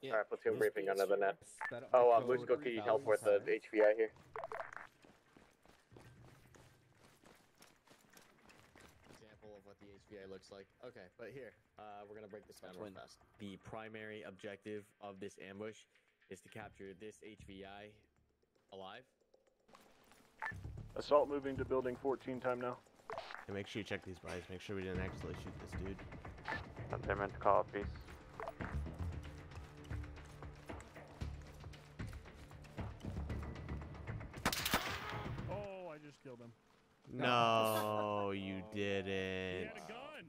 Yeah, Alright, platoon briefing bitch. under the net. Oh, uh, October Moose Cookie, you help with the time. HVI here. example of what the HVI looks like. Okay, but here, uh, we're gonna break this down real Twin. fast. The primary objective of this ambush is to capture this HVI alive. Assault moving to building 14 time now. And make sure you check these bodies. Make sure we didn't accidentally shoot this dude. Sentiment copies. Oh, I just killed him. No, you didn't. had a gun.